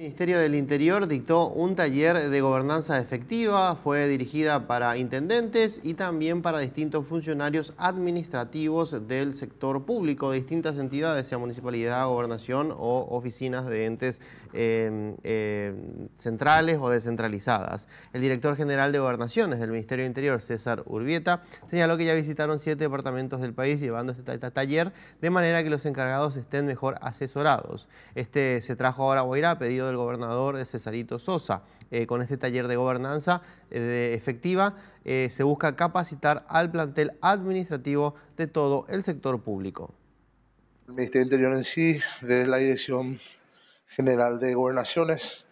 El Ministerio del Interior dictó un taller de gobernanza efectiva, fue dirigida para intendentes y también para distintos funcionarios administrativos del sector público de distintas entidades, sea municipalidad, gobernación o oficinas de entes eh, eh, centrales o descentralizadas. El director general de gobernaciones del Ministerio del Interior, César Urbieta, señaló que ya visitaron siete departamentos del país llevando este taller de manera que los encargados estén mejor asesorados. Este se trajo ahora a Guairá, pedido del gobernador Cesarito Sosa. Eh, con este taller de gobernanza eh, efectiva eh, se busca capacitar al plantel administrativo de todo el sector público. El Ministerio Interior en sí, desde la Dirección General de Gobernaciones,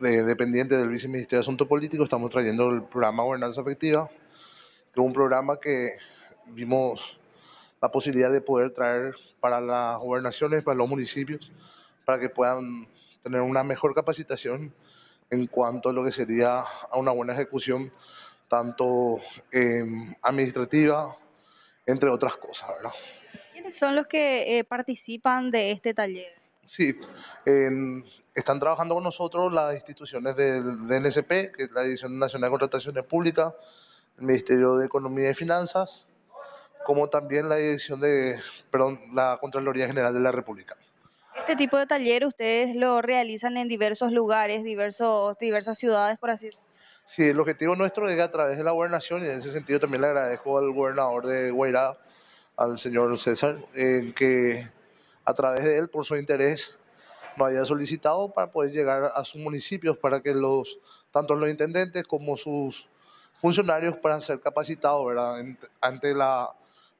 dependiente del Viceministerio de Asuntos Políticos, estamos trayendo el programa Gobernanza Efectiva, que es un programa que vimos la posibilidad de poder traer para las gobernaciones, para los municipios, para que puedan tener una mejor capacitación en cuanto a lo que sería a una buena ejecución, tanto em, administrativa, entre otras cosas, ¿verdad? ¿Quiénes son los que eh, participan de este taller? Sí, están trabajando con nosotros las instituciones del DNSP, que es la Dirección Nacional de Contrataciones Públicas, el Ministerio de Economía y Finanzas, como también la Dirección de, perdón, la Contraloría General de la República. Este tipo de taller ustedes lo realizan en diversos lugares, diversos, diversas ciudades, por así decirlo. Sí, el objetivo nuestro es a través de la gobernación, y en ese sentido también le agradezco al gobernador de Guairá, al señor César, que a través de él, por su interés, nos haya solicitado para poder llegar a sus municipios, para que los tanto los intendentes como sus funcionarios puedan ser capacitados ¿verdad? ante la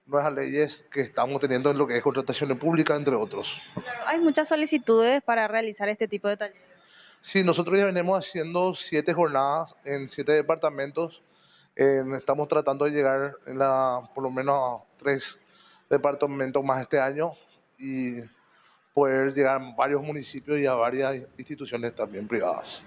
nuevas leyes que estamos teniendo en lo que es contrataciones públicas, entre otros. Hay muchas solicitudes para realizar este tipo de talleres. Sí, nosotros ya venimos haciendo siete jornadas en siete departamentos. estamos tratando de llegar en la, por lo menos a tres departamentos más este año y poder llegar a varios municipios y a varias instituciones también privadas.